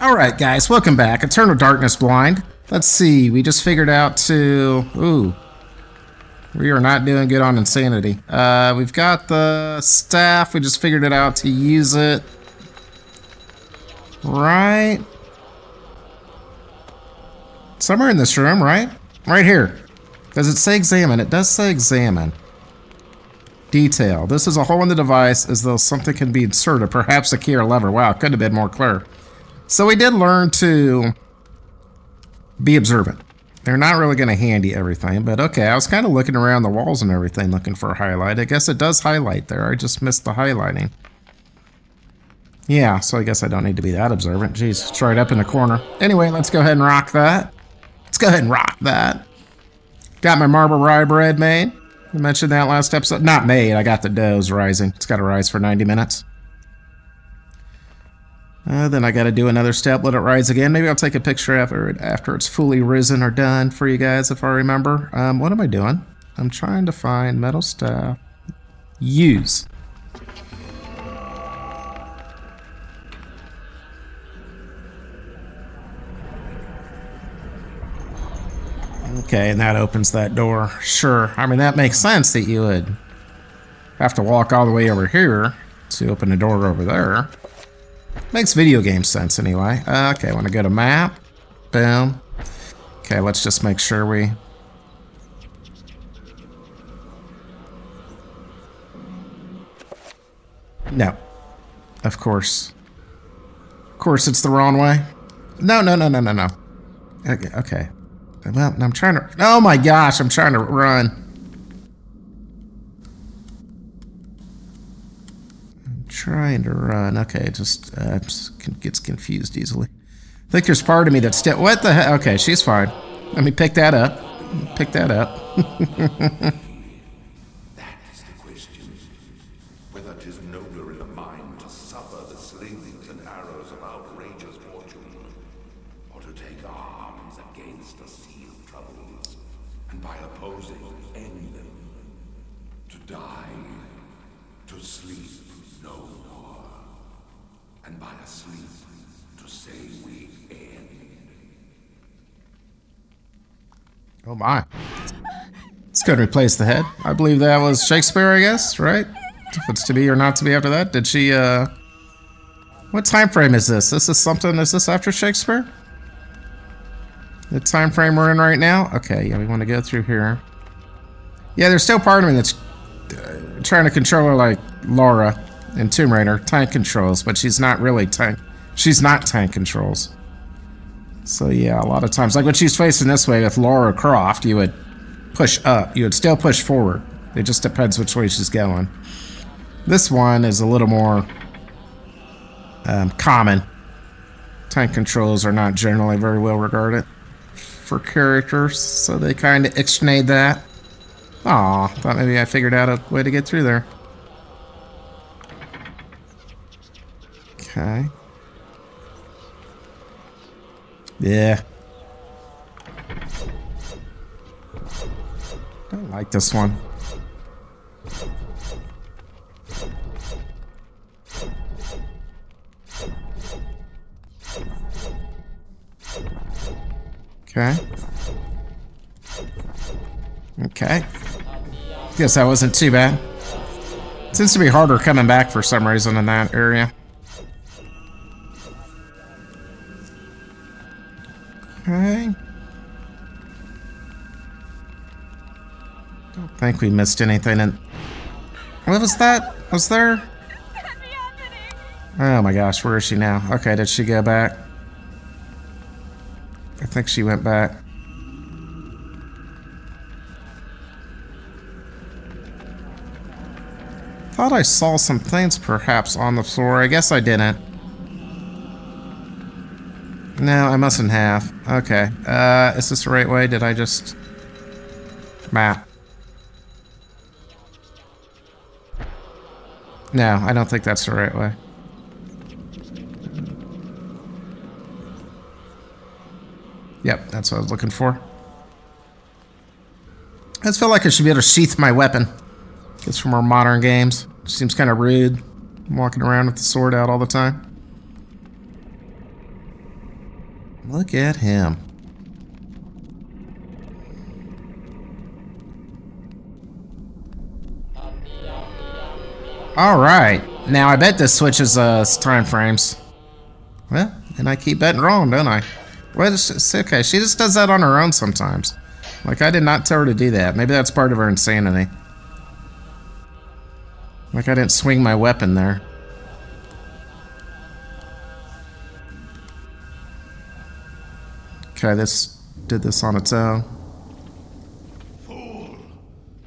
Alright guys, welcome back. Eternal Darkness Blind. Let's see, we just figured out to... Ooh. We are not doing good on insanity. Uh, we've got the staff, we just figured it out to use it. Right? Somewhere in this room, right? Right here. Does it say examine? It does say examine. Detail. This is a hole in the device as though something can be inserted, perhaps a key or lever. Wow, could have been more clear. So we did learn to be observant. They're not really going to handy everything, but okay, I was kind of looking around the walls and everything looking for a highlight. I guess it does highlight there. I just missed the highlighting. Yeah, so I guess I don't need to be that observant. Jeez, it's right up in the corner. Anyway, let's go ahead and rock that. Let's go ahead and rock that. Got my marble rye bread made. I mentioned that last episode. Not made, I got the doughs rising. It's got to rise for 90 minutes. Uh, then I got to do another step, let it rise again. Maybe I'll take a picture after it, after it's fully risen or done for you guys if I remember. Um, what am I doing? I'm trying to find metal staff. Use. Okay, and that opens that door. Sure. I mean, that makes sense that you would have to walk all the way over here to open the door over there. Makes video game sense anyway. Uh, okay, I want to go to map. Boom. Okay, let's just make sure we... No. Of course. Of course it's the wrong way. No, no, no, no, no, no. Okay, okay. Well, I'm trying to... Oh my gosh, I'm trying to run. Trying to run. Okay, just, uh, just gets confused easily. I think there's part of me that's still. What the hell? Okay, she's fine. Let me pick that up. Pick that up. my. To replace the head. I believe that was Shakespeare, I guess, right? If it's to be or not to be after that. Did she, uh... What time frame is this? This is something, is this after Shakespeare? The time frame we're in right now? Okay, yeah, we want to go through here. Yeah, there's still part of me that's uh, trying to control her like Laura in Tomb Raider. Tank controls, but she's not really tank. She's not tank controls. So yeah, a lot of times, like when she's facing this way with Laura Croft, you would push up. You would still push forward. It just depends which way she's going. This one is a little more um, common. Tank controls are not generally very well regarded for characters, so they kind of ixnayed that. Aw, thought maybe I figured out a way to get through there. Okay. Yeah. Don't like this one. Okay. Okay. Guess that wasn't too bad. seems to be harder coming back for some reason in that area. Okay. Don't think we missed anything in... What was that? Was there? Oh my gosh, where is she now? Okay, did she go back? I think she went back. Thought I saw some things perhaps on the floor. I guess I didn't. No, I mustn't have. Okay. Uh, is this the right way? Did I just... Map. No, I don't think that's the right way. Yep, that's what I was looking for. I just feel like I should be able to sheath my weapon. It's from our modern games. Seems kind of rude. I'm walking around with the sword out all the time. Look at him. Alright. Now I bet this switches uh, time frames. Well, and I keep betting wrong, don't I? Well, it's, it's okay. She just does that on her own sometimes. Like, I did not tell her to do that. Maybe that's part of her insanity. Like, I didn't swing my weapon there. Okay, this did this on its own. Fool!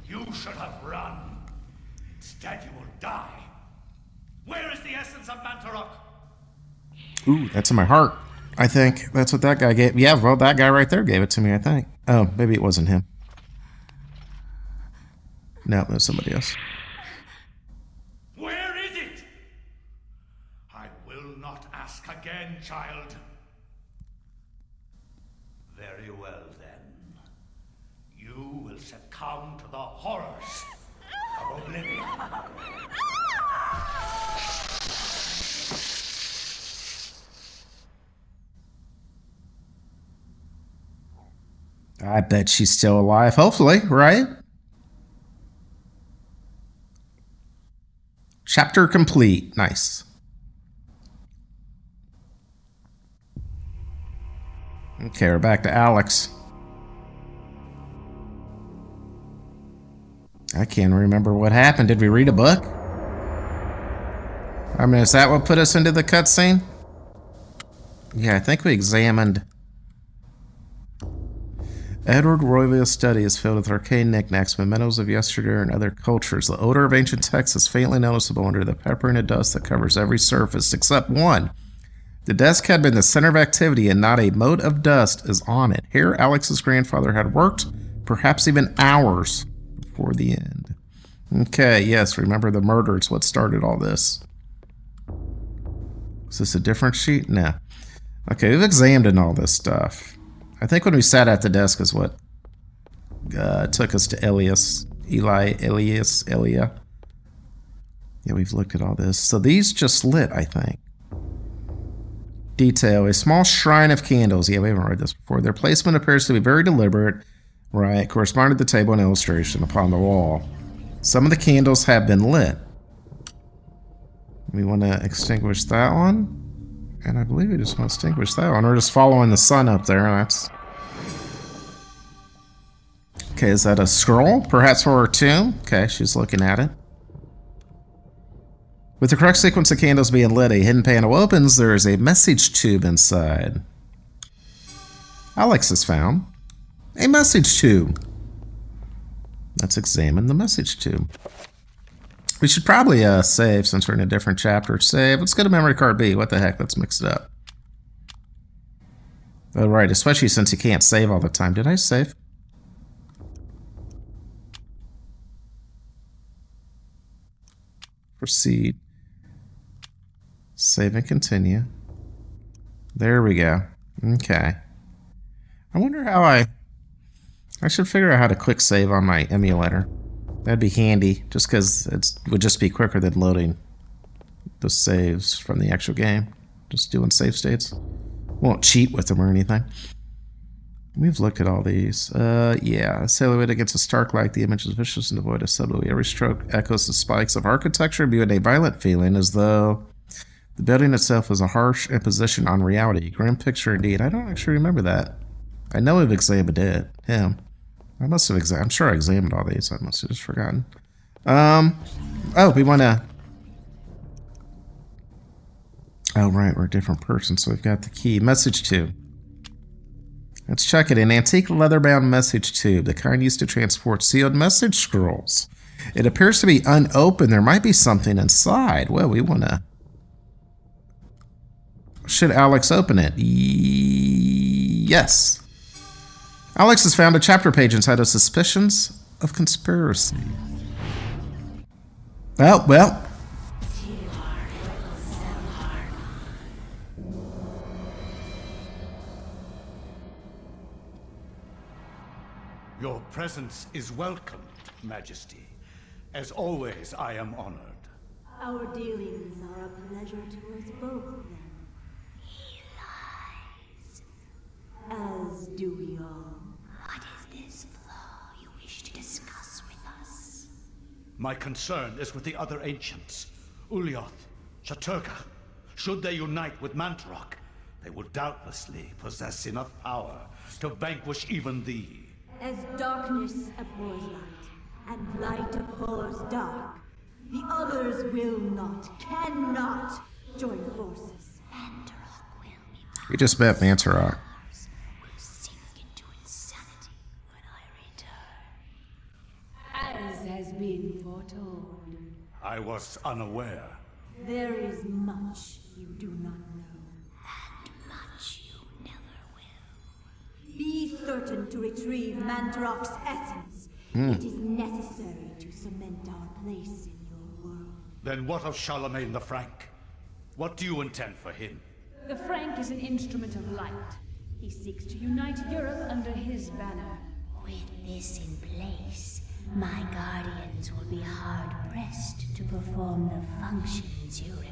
You should have run. Instead, you will die. Where is the essence of Mantarok? Ooh, that's in my heart. I think that's what that guy gave. Yeah, well, that guy right there gave it to me. I think. Oh, maybe it wasn't him. No, it was somebody else. Where is it? I will not ask again, child. Very well, then. You will succumb to the horrors of oblivion. I bet she's still alive. Hopefully, right? Chapter complete. Nice. Okay, we're back to Alex. I can't remember what happened. Did we read a book? I mean, is that what put us into the cutscene? Yeah, I think we examined Edward Roivas's study is filled with arcane knickknacks, mementos of yesterday and other cultures. The odor of ancient texts is faintly noticeable under the peppering of dust that covers every surface except one. The desk had been the center of activity, and not a mote of dust is on it. Here, Alex's grandfather had worked, perhaps even hours before the end. Okay, yes, remember the murder. It's what started all this. Is this a different sheet? No. Okay, we've examined all this stuff. I think when we sat at the desk is what uh, took us to Elias, Eli, Elias, Elia. Yeah, we've looked at all this. So these just lit, I think. Detail, a small shrine of candles. Yeah, we haven't read this before. Their placement appears to be very deliberate, right? Corresponding to the table and illustration upon the wall. Some of the candles have been lit. We want to extinguish that one. And I believe we just want to extinguish that one. We're just following the sun up there. That's... Okay, is that a scroll? Perhaps for her tomb? Okay, she's looking at it. With the correct sequence of candles being lit, a hidden panel opens. There is a message tube inside. Alex is found a message tube. Let's examine the message tube. We should probably uh, save since we're in a different chapter. Save. Let's go to memory card B. What the heck? Let's mix it up. Oh, right. Especially since you can't save all the time. Did I save? Proceed. Save and continue. There we go. Okay. I wonder how I... I should figure out how to quick save on my emulator. That'd be handy, just because it would just be quicker than loading the saves from the actual game. Just doing save states. Won't cheat with them or anything. We've looked at all these. Uh, yeah. Silhouette against a stark light, the image is vicious and devoid of subtlety. Every stroke echoes the spikes of architecture, imbuing a violent feeling as though the building itself is a harsh imposition on reality. Grim picture indeed. I don't actually remember that. I know we've examined it. Him. I must have examined. I'm sure I examined all these. I must have just forgotten. Um. Oh, we want to. Oh, right. We're a different person, so we've got the key. Message tube. Let's check it. An antique leather-bound message tube, the kind used to transport sealed message scrolls. It appears to be unopened. There might be something inside. Well, we want to... Should Alex open it? Yes. Alex has found a chapter page inside of Suspicions of Conspiracy. Well, well. Your presence is welcomed, Majesty. As always, I am honored. Our dealings are a pleasure to us both, then. He lies. As do we all. What is this flaw you wish to discuss with us? My concern is with the other ancients. Ulyaoth, Chattur'gha. Should they unite with Mantarok, they will doubtlessly possess enough power to vanquish even thee. As darkness abhors light, and light abhors dark, the others will not, cannot join forces. Mantarok will be We just met Mantarok. ours. Will sink into insanity when I return. As has been foretold, I was unaware. there is much you do not know. And much you never will. Be certain to retrieve Mantarok's essence. Hmm. It is necessary to cement our place in your world. Then what of Charlemagne the Frank? What do you intend for him? The Frank is an instrument of light. He seeks to unite Europe under his banner. With this in place, my guardians will be hard pressed to perform the functions you require.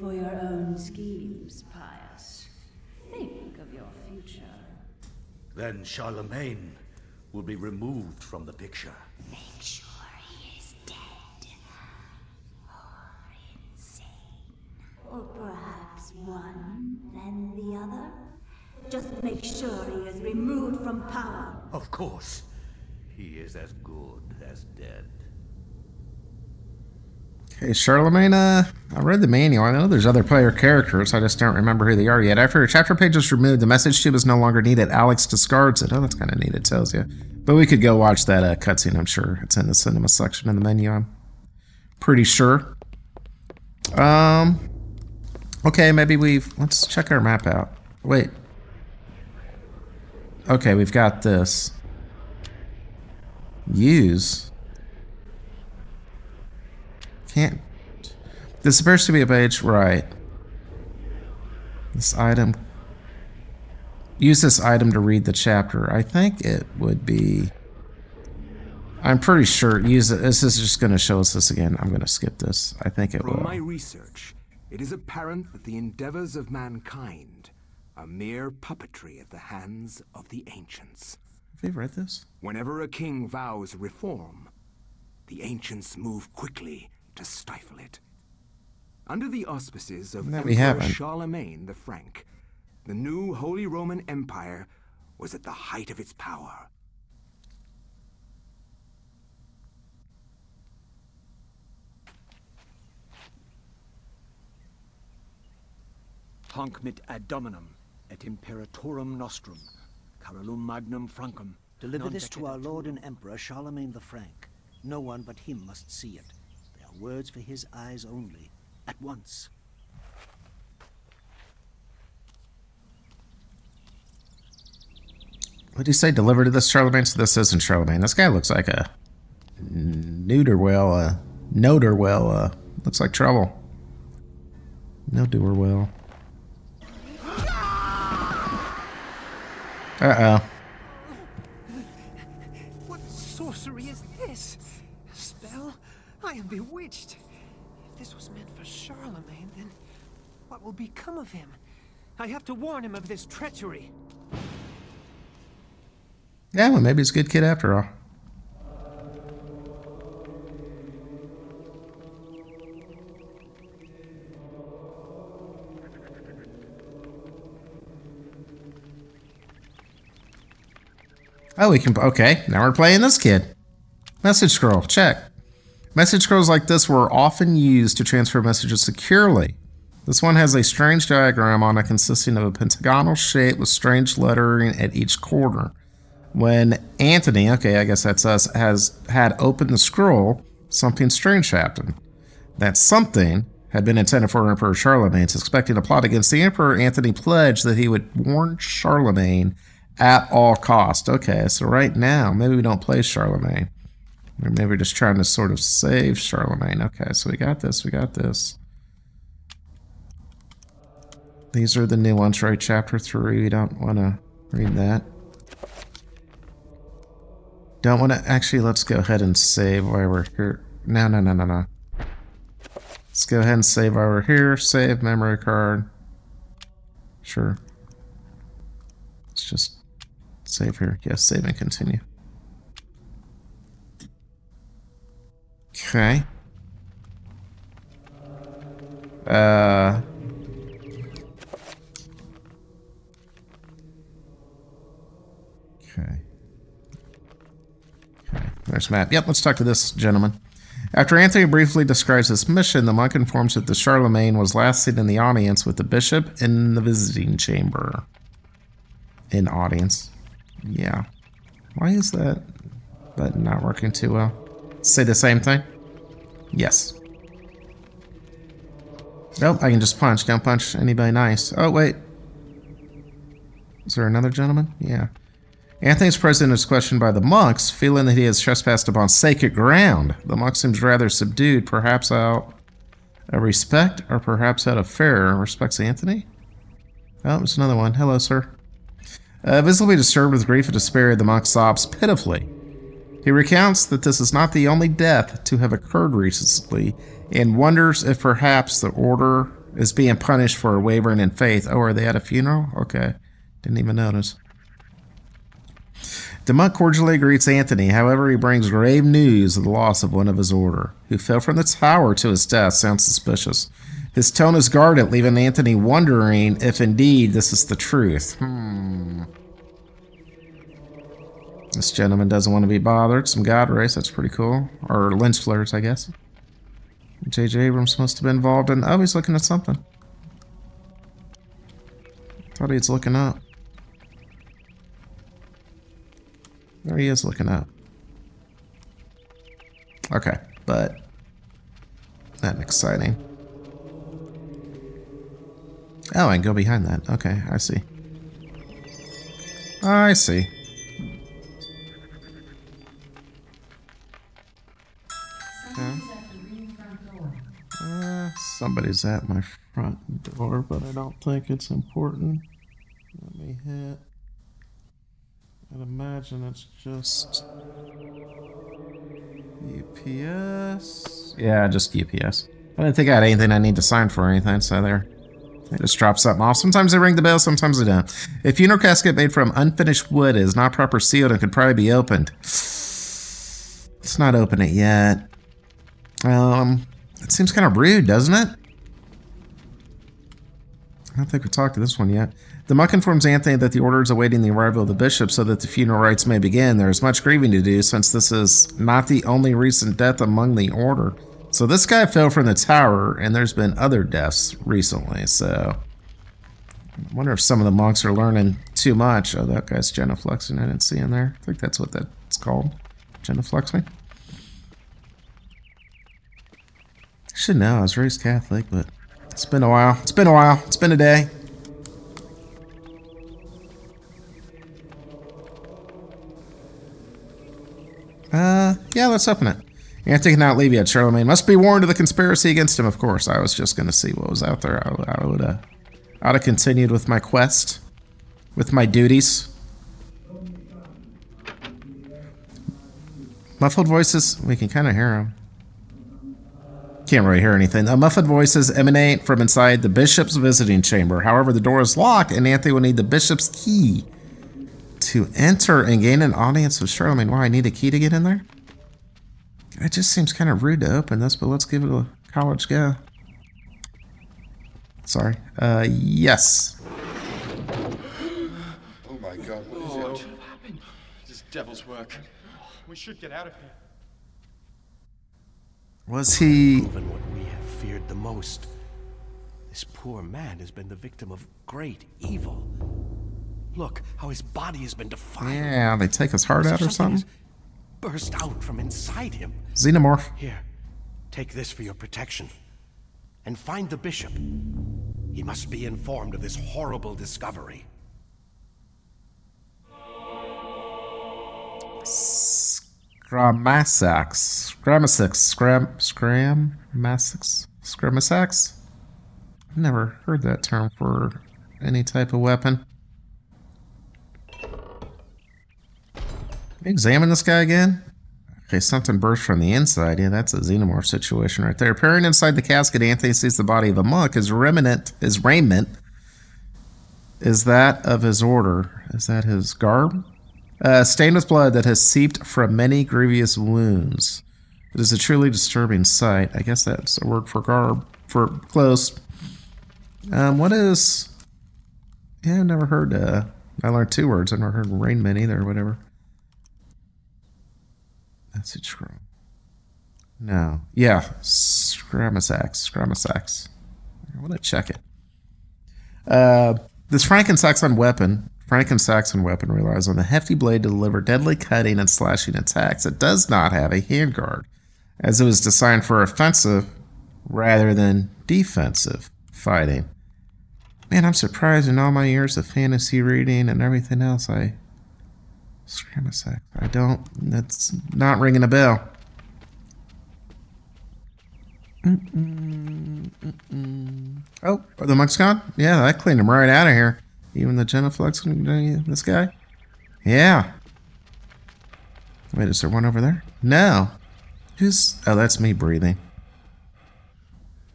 For your own schemes, Pious. Think of your future. Then Charlemagne will be removed from the picture. Make sure he is dead. Or insane. Or perhaps one, then the other? Just make sure he is removed from power. Of course. He is as good as dead. Okay, Charlemagne, uh, I read the manual. I know there's other player characters. I just don't remember who they are yet. After chapter page is removed, the message tube is no longer needed. Alex discards it. Oh, that's kind of neat. It tells you. But we could go watch that uh, cutscene, I'm sure. It's in the cinema section in the menu, I'm pretty sure. Um, okay, maybe we've... Let's check our map out. Wait. Okay, we've got this. Use. Can't. This appears to be a page, right? This item. Use this item to read the chapter. I think it would be. I'm pretty sure. Use it. This is just going to show us this again. I'm going to skip this. I think it From will. my research, it is apparent that the endeavors of mankind are mere puppetry at the hands of the ancients. Have read this? Whenever a king vows reform, the ancients move quickly to stifle it. Under the auspices of we Emperor. Charlemagne the Frank, the new Holy Roman Empire was at the height of its power. Hanc mit ad dominum et imperatorum nostrum, carolum magnum francum. Deliver non this to our. Lord and Emperor Charlemagne the Frank. No one but him must see it. They are words for his eyes only. At once. What do you say? Deliver to this Charlemagne? So this isn't Charlemagne. This guy looks like a neuter well, uh, noter well, uh, looks like trouble. No doer well. Uh oh. What sorcery is this? A spell? I am bewitched. If this was meant for Charlemagne, then what will become of him? I have to warn him of this treachery. Yeah, well, maybe he's a good kid after all. Oh, we can. Okay, now we're playing this kid. Message scroll, check. Message scrolls like this were often used to transfer messages securely. This one has a strange diagram on it consisting of a pentagonal shape with strange lettering at each corner. When Anthony, okay, I guess that's us, has had opened the scroll, something strange happened. That something had been intended for Emperor Charlemagne, expecting a plot against the Emperor. Anthony pledged that he would warn Charlemagne at all cost. Okay, so right now, maybe we don't play Charlemagne. Or maybe we're just trying to sort of save Charlemagne. Okay, so we got this, we got this. These are the new ones, right? Chapter 3. We don't want to read that. Don't want to... Actually, let's go ahead and save while we're here. No, no, no, no, no. Let's go ahead and save while we're here. Save memory card. Sure. Let's just save here. Yes, save and continue. Okay. Uh. Okay. Okay. There's Matt. Yep, let's talk to this gentleman. After Anthony briefly describes his mission, the monk informs that the Charlemagne was last seen in the audience with the bishop in the visiting chamber. In audience. Yeah. Why is that button not working too well? Say the same thing? Yes. Nope, I can just punch. Don't punch anybody nice. Oh, wait. Is there another gentleman? Yeah. Anthony's president is questioned by the monks, feeling that he has trespassed upon sacred ground. The monk seems rather subdued, perhaps out of respect, or perhaps out of fear. Respects Anthony? Oh, it's another one. Hello, sir. Uh, visibly disturbed with grief and despair, the monk sobs pitifully. He recounts that this is not the only death to have occurred recently, and wonders if perhaps the order is being punished for wavering in faith. Oh, are they at a funeral? Okay. Didn't even notice. The monk cordially greets Anthony, however, he brings grave news of the loss of one of his order, who fell from the tower to his death. Sounds suspicious. His tone is guarded, leaving Anthony wondering if indeed this is the truth. Hmm. This gentleman doesn't want to be bothered. Some god race, that's pretty cool. Or lens flares, I guess. J.J. Abrams must have been involved in... Oh, he's looking at something. Thought he was looking up. There he is looking up. Okay, but... Not exciting. Oh, I can go behind that. Okay, I see. I see. Okay. Uh, somebody's at my front door, but I don't think it's important. Let me hit. I'd imagine it's just UPS. Yeah, just UPS. I didn't think I had anything I need to sign for or anything, so there. They just drop something off. Sometimes they ring the bell, sometimes they don't. A funeral casket made from unfinished wood is not proper sealed and could probably be opened. Let's not open it yet. Um, it seems kind of rude, doesn't it? I don't think we talked to this one yet. The monk informs Anthony that the order is awaiting the arrival of the bishop so that the funeral rites may begin. There is much grieving to do since this is not the only recent death among the order. So this guy fell from the tower, and there's been other deaths recently, so... I wonder if some of the monks are learning too much. Oh, that guy's genuflexing. I didn't see in there. I think that's what that's called. Genuflexing. I should know. I was raised Catholic, but it's been a while. It's been a while. It's been a day. Uh, yeah, let's open it. Anthony cannot leave yet. Charlemagne must be warned of the conspiracy against him, of course. I was just going to see what was out there. I, I would, have continued with my quest, with my duties. Muffled voices, we can kind of hear them. Can't really hear anything. Uh, muffled voices emanate from inside the bishop's visiting chamber. However, the door is locked, and Anthony will need the bishop's key to enter and gain an audience with Charlemagne. Why, I need a key to get in there? It just seems kind of rude to open this, but let's give it a college go. Sorry. Uh, yes. Oh my god, what is Lord. it? This devil's work. We should get out of here. Was he... Even what we have feared the most. This poor man has been the victim of great evil. Look how his body has been defiled. Yeah, they take his heart out or something? Burst out from inside him. Xenomorph. Here, take this for your protection. And find the bishop. He must be informed of this horrible discovery. Scramasax. Scramasax. Scram... Scramasax? Scramasax? I've never heard that term for any type of weapon. Examine this guy again. Okay, something burst from the inside. Yeah, that's a xenomorph situation right there. Peering inside the casket, Anthony sees the body of a monk. His remnant, his raiment, is that of his order. Is that his garb? Uh, stained with blood that has seeped from many grievous wounds. It is a truly disturbing sight. I guess that's a word for garb, for clothes. Um, what is... Yeah, I've never heard, uh, I learned two words. I've never heard rainman either or whatever. True. No. Yeah, Scramasax. Scramasax. I want to check it. Uh, this Franken-Saxon weapon, Franken-Saxon weapon relies on the hefty blade to deliver deadly cutting and slashing attacks. It does not have a handguard, as it was designed for offensive rather than defensive fighting. Man, I'm surprised in all my years of fantasy reading and everything else, I... Scramasax. I don't... That's not ringing a bell. Mm-mm, mm-mm. Oh, the monk's gone? Yeah, that cleaned him right out of here. Even the genuflex, this guy? Yeah. Wait, is there one over there? No. Who's... Oh, that's me breathing.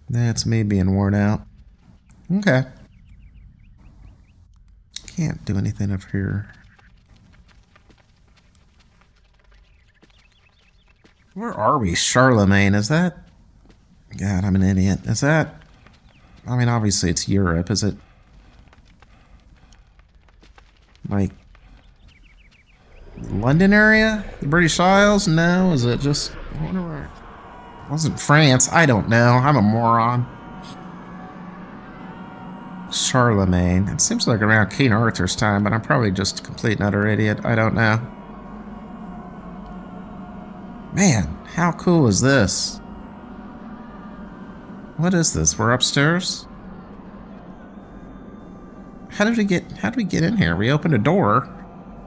That's me being worn out. Okay. Can't do anything up here. Where are we? Charlemagne, is that... God, I'm an idiot. Is that... I mean, obviously it's Europe. Is it... Like... London area? The British Isles? No? Is it just... I wonder where... wasn't France. I don't know. I'm a moron. Charlemagne. It seems like around King Arthur's time, but I'm probably just a complete and utter idiot. I don't know. Man, how cool is this? What is this? We're upstairs? How did we get how did we get in here? We opened a door.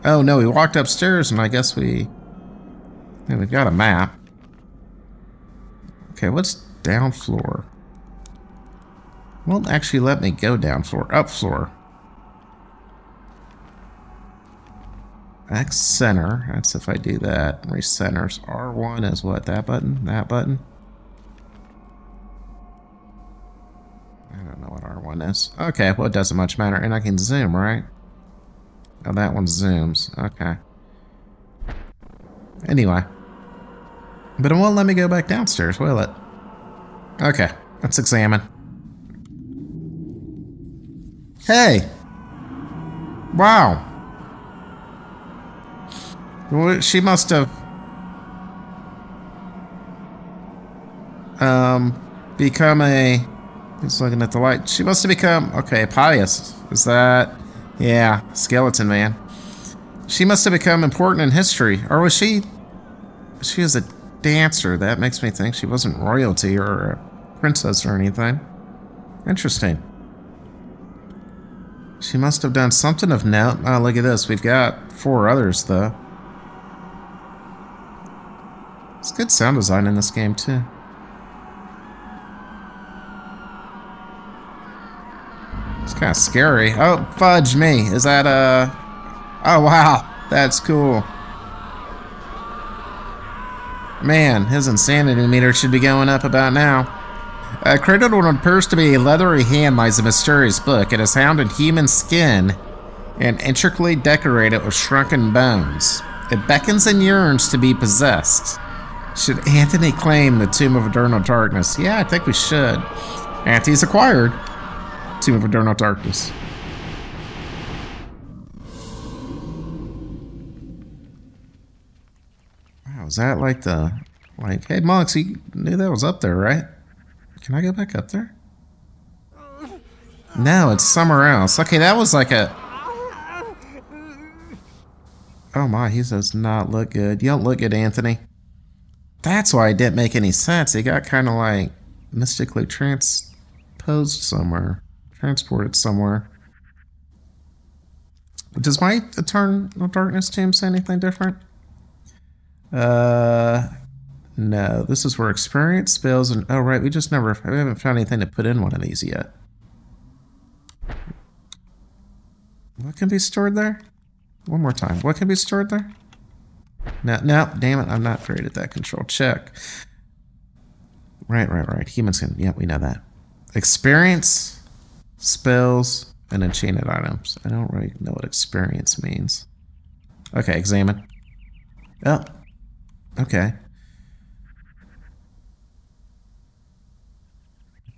Oh no, we walked upstairs and I guess we yeah, we've got a map. Okay, what's down floor? Won't actually let me go down floor. Up floor. X center. That's if I do that. Recenters. R1 is what? That button? That button? I don't know what R1 is. Okay, well, it doesn't much matter. And I can zoom, right? Oh, that one zooms. Okay. Anyway. But it won't let me go back downstairs, will it? Okay, let's examine. Hey! Wow. She must have... Um, become a... He's looking at the light. She must have become... Okay, pious. Is that... Yeah, skeleton man. She must have become important in history. Or was she... She was a dancer. That makes me think she wasn't royalty or a princess or anything. Interesting. She must have done something of note. Oh, look at this. We've got four others, though. It's good sound design in this game, too. It's kind of scary. Oh, fudge me. Is that, uh... Oh, wow. That's cool. Man, his insanity meter should be going up about now. Uh, cradled what appears to be a leathery hand lies a mysterious book. It is found in human skin and intricately decorated with shrunken bones. It beckons and yearns to be possessed. Should Anthony claim the Tome of Eternal Darkness? Yeah, I think we should. Anthony's acquired Tome of Eternal Darkness. Wow, is that like the... Like, hey, monks, you knew that was up there, right? Can I go back up there? No, it's somewhere else. Okay, that was like a... Oh my, he does not look good. You don't look good, Anthony. That's why it didn't make any sense. It got kind of like mystically transposed somewhere. Transported somewhere. Does my Eternal Darkness tomb say anything different? Uh, no. This is where experience spells and oh right, we just never we haven't found anything to put in one of these yet. What can be stored there? One more time. What can be stored there? No, no, damn it, I'm not great at that control. Check. Right, right, right. Humans can, yeah, we know that. Experience, spells, and enchanted items. I don't really know what experience means. Okay, examine. Oh, okay.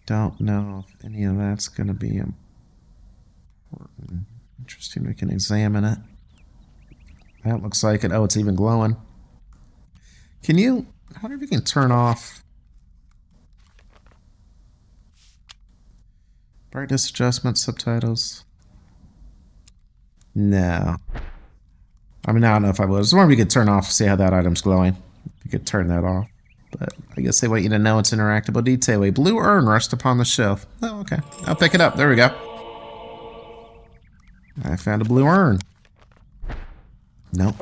Don't know if any of that's going to be important. Interesting, we can examine it. That looks like it. Oh, it's even glowing. Can you... I wonder if you can turn off... Brightness adjustment, subtitles. No. I mean, I don't know if I was. I wonder if you could turn off, see how that item's glowing. You could turn that off. But I guess they want you to know it's interactable detail. A blue urn rests upon the shelf. Oh, okay. I'll pick it up. There we go. I found a blue urn. Nope.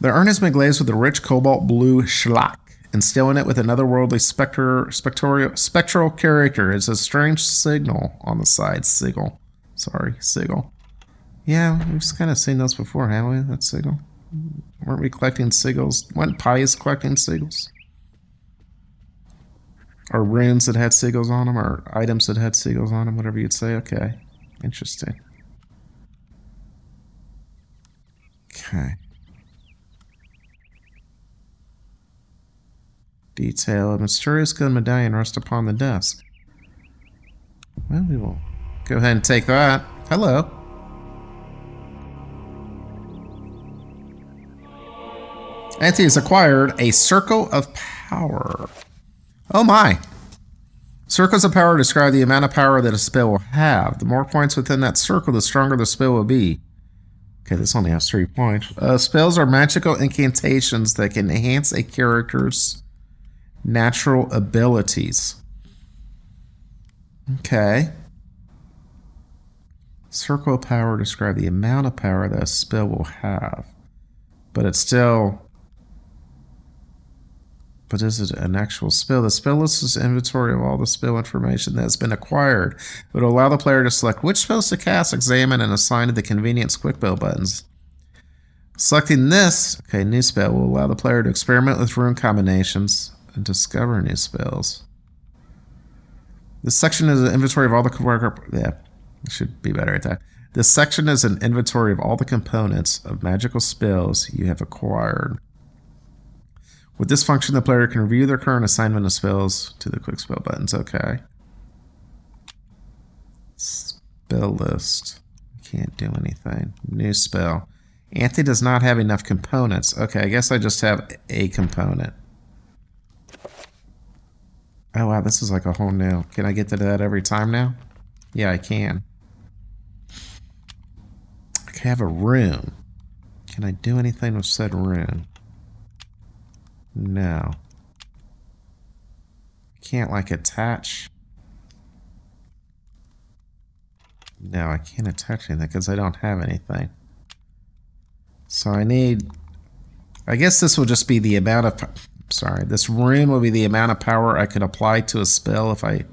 The been glazed with a rich cobalt blue schlock, and in it with another worldly specter, spectral, spectral character. It's a strange signal on the side. Sigil. Sorry, sigil. Yeah, we've kind of seen those before, haven't we? That sigil. Weren't we collecting sigils? Weren't Pious collecting sigils? Or runes that had sigils on them, or items that had sigils on them, whatever you'd say. Okay. Interesting. Okay. Detail. A mysterious gold medallion rests upon the desk. Well, we will go ahead and take that. Hello. Anthe has acquired a Circle of Power. Oh my. Circles of power describe the amount of power that a spell will have. The more points within that circle, the stronger the spell will be. Okay, this only has three points. Uh, spells are magical incantations that can enhance a character's natural abilities. Okay. Circle of power describe the amount of power that a spell will have. But it's still but is it an actual spell? The spell list is inventory of all the spell information that has been acquired. It would allow the player to select which spells to cast, examine, and assign to the convenience quick build buttons. Selecting this, okay, new spell, will allow the player to experiment with rune combinations and discover new spells. This section is an inventory of all the yeah, should be better at that. This section is an inventory of all the components of magical spells you have acquired. With this function, the player can review their current assignment of spells to the quick spell buttons. Okay. Spell list. Can't do anything. New spell. Anthe does not have enough components. Okay, I guess I just have a component. Oh wow, this is like a whole new. Can I get to that every time now? Yeah, I can. I have a rune. Can I do anything with said rune? No. Can't like attach. No, I can't attach anything because I don't have anything. So I need... I guess this will just be the amount of... Sorry, this rune will be the amount of power I can apply to a spell if I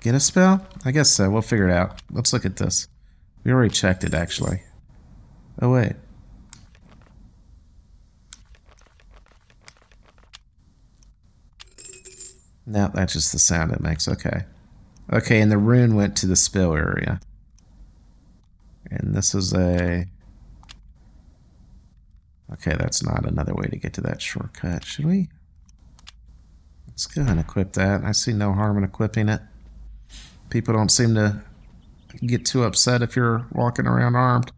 get a spell? I guess so. We'll figure it out. Let's look at this. We already checked it, actually. Oh, wait. No, that's just the sound it makes. Okay. Okay, and the rune went to the spill area. And this is a... Okay, that's not another way to get to that shortcut. Should we? Let's go and equip that. I see no harm in equipping it. People don't seem to get too upset if you're walking around armed.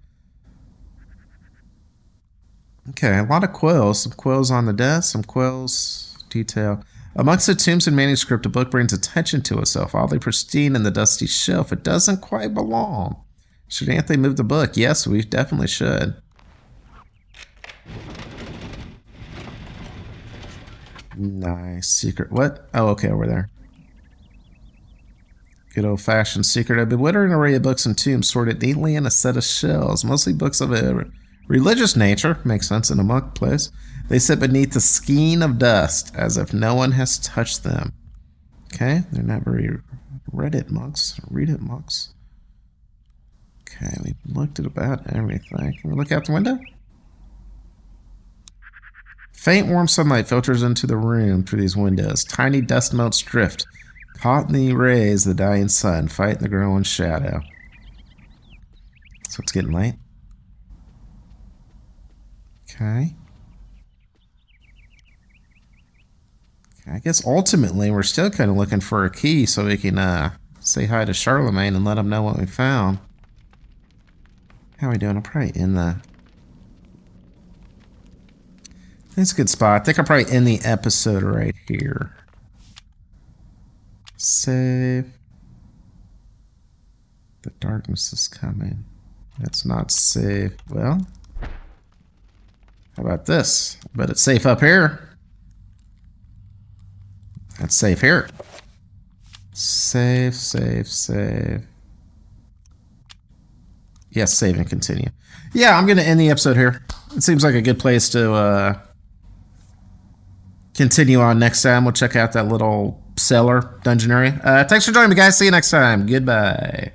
Okay, a lot of quills. Some quills on the desk, some quills, detail. Amongst the tombs and manuscript, a book brings attention to itself, oddly pristine in the dusty shelf. It doesn't quite belong. Should Anthony move the book? Yes, we definitely should. Nice. Secret. What? Oh, okay, over there. Good old fashioned secret. I've been A bewildering array of books and tombs sorted neatly in a set of shelves, mostly books of religious nature. Makes sense in a monk place. They sit beneath a skein of dust as if no one has touched them. Okay, they're not very read it monks. Read it monks. Okay, we looked at about everything. Can we look out the window? Faint warm sunlight filters into the room through these windows. Tiny dust motes drift, Caught in the rays, of the dying sun, fighting the growing shadow. So it's getting late. Okay. I guess ultimately we're still kind of looking for a key so we can uh, say hi to Charlemagne and let him know what we found. How are we doing? I'm probably in the... That's a good spot. I think I'm probably in the episode right here. Save. The darkness is coming. That's not safe. Well, how about this? But it's safe up here. That's safe here. Save, save, save. Yes, save and continue. Yeah, I'm going to end the episode here. It seems like a good place to uh, continue on next time. We'll check out that little cellar dungeon area. Uh, thanks for joining me, guys. See you next time. Goodbye.